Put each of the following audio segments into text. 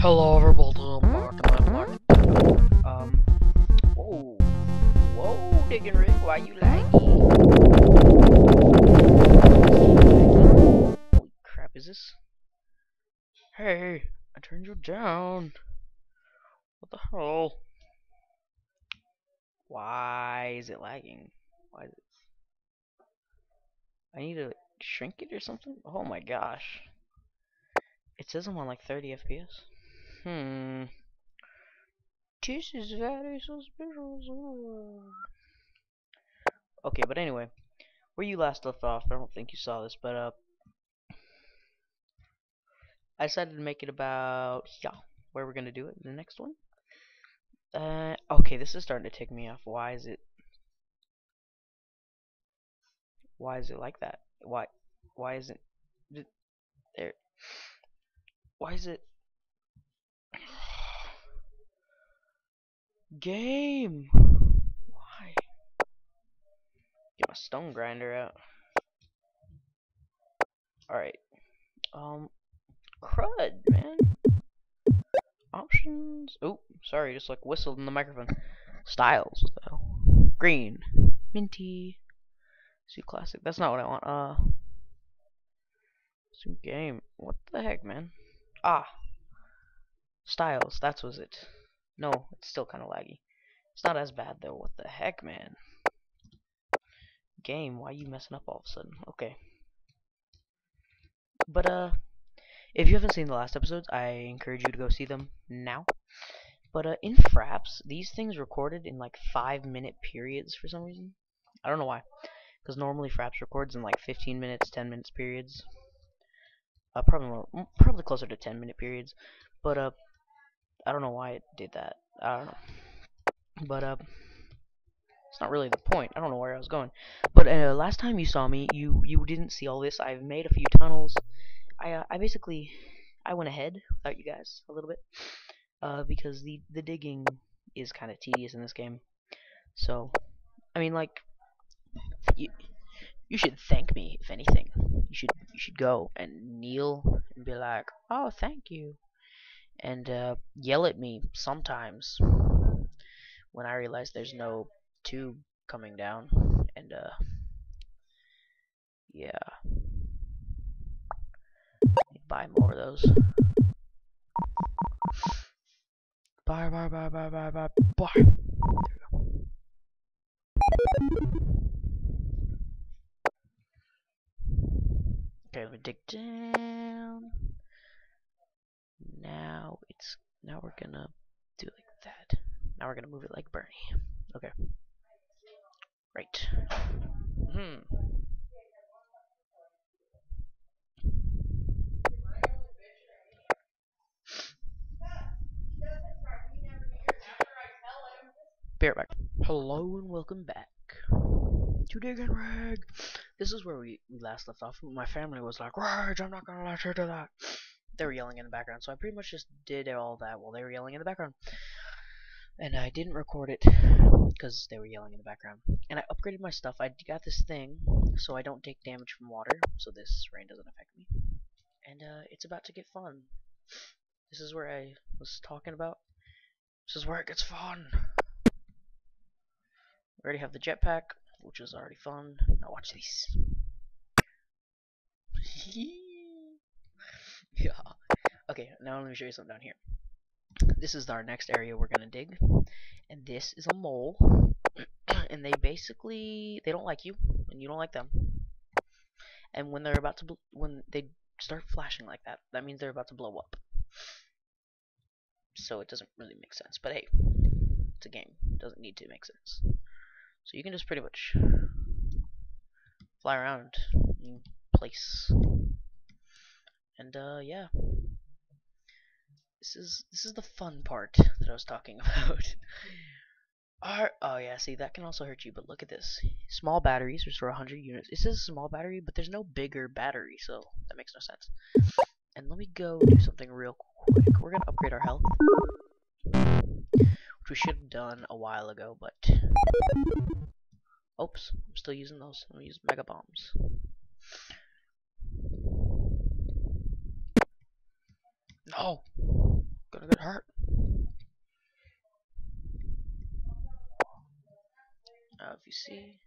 Hello I'm back. Um, whoa, whoa, Dig-N-Rig, why you laggy? Holy crap, is this? Hey, I turned you down. What the hell? Why is it lagging? Why is it? I need to shrink it or something? Oh my gosh. It says I'm on like 30 FPS. Hmm. This is very suspicious. Okay, but anyway, where you last left off, I don't think you saw this, but uh, I decided to make it about yeah, where we're gonna do it in the next one. Uh, okay, this is starting to tick me off. Why is it? Why is it like that? Why? Why isn't there? Why is it? Game. Why? Get my stone grinder out. Alright. Um. Crud, man. Options. Oh, sorry, just like whistled in the microphone. Styles, though. Green. Minty. See classic. That's not what I want. Uh. Some game. What the heck, man? Ah. Styles. That was it. No, it's still kind of laggy. It's not as bad though. What the heck, man? Game, why are you messing up all of a sudden? Okay. But, uh, if you haven't seen the last episodes, I encourage you to go see them now. But, uh, in Fraps, these things recorded in, like, five minute periods for some reason. I don't know why. Because normally Fraps records in, like, 15 minutes, 10 minutes periods. Uh, probably more, probably closer to 10 minute periods. But, uh, I don't know why it did that. I don't know. But, uh, it's not really the point. I don't know where I was going. But, uh, last time you saw me, you, you didn't see all this. I've made a few tunnels. I, uh, I basically, I went ahead without you guys a little bit. Uh, because the, the digging is kind of tedious in this game. So, I mean, like, you, you should thank me, if anything. You should, you should go and kneel and be like, oh, thank you and uh, yell at me sometimes when I realize there's no tube coming down. And uh, yeah, buy more of those. Bye, bye, bye, bye, bye, bye, bye. Okay, let me dig down now it's now we're gonna do like that. Now we're gonna move it like Bernie. Okay. Right. Hmm. Bear back. Hello and welcome back to Dig-N-Rig. This is where we, we last left off. My family was like, Rage, I'm not gonna let you do that they were yelling in the background. So I pretty much just did all that while they were yelling in the background. And I didn't record it because they were yelling in the background. And I upgraded my stuff. I got this thing so I don't take damage from water, so this rain doesn't affect me. And uh, it's about to get fun. This is where I was talking about. This is where it gets fun. We already have the jetpack, which is already fun. Now watch these. yeah. Okay, now let me show you something down here. This is our next area we're gonna dig, and this is a mole, and they basically they don't like you, and you don't like them. And when they're about to when they start flashing like that, that means they're about to blow up. So it doesn't really make sense. But hey, it's a game. It doesn't need to make sense. So you can just pretty much fly around place and uh, yeah, this is this is the fun part that I was talking about. Our, oh yeah, see that can also hurt you, but look at this. Small batteries restore 100 units. It says small battery, but there's no bigger battery, so that makes no sense. And let me go do something real quick. We're gonna upgrade our health, which we should have done a while ago, but oops, I'm still using those. I'm gonna use mega bombs. No! gonna get hurt. Now, if you see,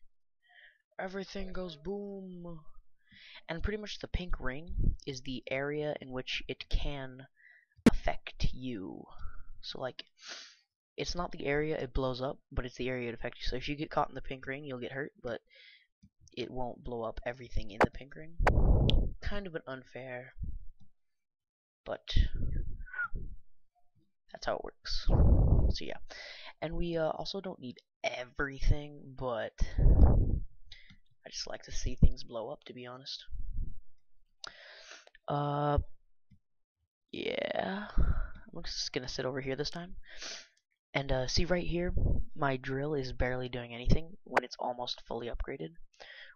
everything goes boom. And pretty much the pink ring is the area in which it can affect you. So, like, it's not the area it blows up, but it's the area it affects you. So if you get caught in the pink ring, you'll get hurt, but it won't blow up everything in the pink ring. Kind of an unfair, but that's how it works. So yeah, and we uh, also don't need everything, but I just like to see things blow up, to be honest. Uh, yeah, I'm just gonna sit over here this time. And uh, see right here, my drill is barely doing anything when it's almost fully upgraded,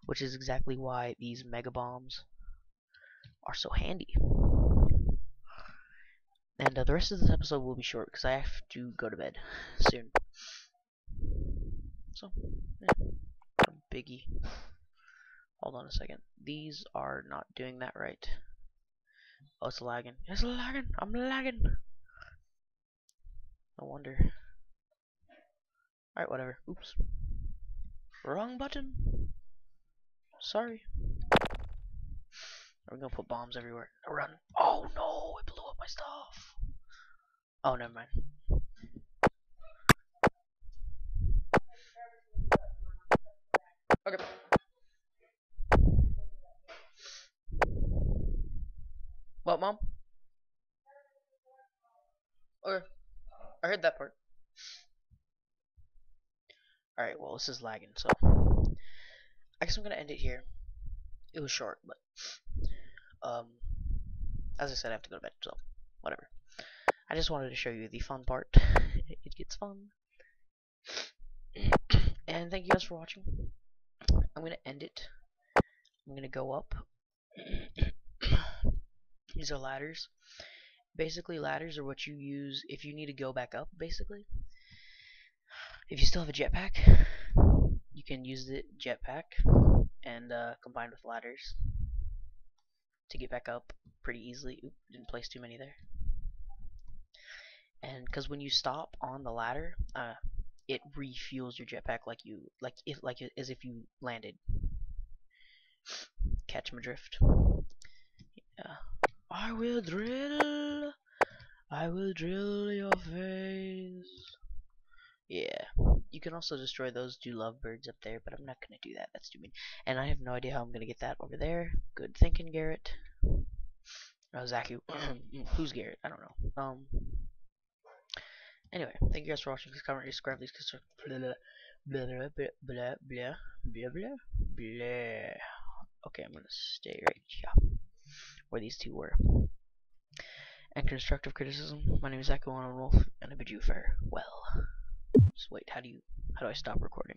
which is exactly why these mega bombs are so handy. And uh, the rest of this episode will be short because I have to go to bed soon. So, yeah, biggie. Hold on a second. These are not doing that right. Oh, it's lagging. It's lagging. I'm lagging. No wonder. Alright, whatever. Oops. Wrong button. Sorry. We're gonna put bombs everywhere. Run. Oh no, it blew up my stuff. Oh, never mind. Okay. What, mom? Okay. I heard that part. Alright, well, this is lagging, so. I guess I'm gonna end it here. It was short, but. Um. As I said, I have to go to bed, so. Whatever. I just wanted to show you the fun part. it gets fun. and thank you guys for watching. I'm gonna end it. I'm gonna go up. These are ladders. Basically, ladders are what you use if you need to go back up, basically. If you still have a jetpack, you can use the jetpack and uh, combine with ladders to get back up pretty easily. Oop, didn't place too many there. And because when you stop on the ladder, uh, it refuels your jetpack like you like if like as if you landed. Catch my drift. Yeah. I will drill. I will drill your face. Yeah. You can also destroy those two lovebirds up there, but I'm not going to do that. That's too mean. And I have no idea how I'm going to get that over there. Good thinking, Garrett. Oh, Zaku. Who's Garrett? I don't know. Um. Anyway, thank you guys for watching. Please comment, subscribe, please blah blah blah blah blah blah blah blah blah blah. Okay, I'm gonna stay right here where these two were. And constructive criticism. My name is Echo Wolf, and I bid you farewell. Just wait. How do you? How do I stop recording?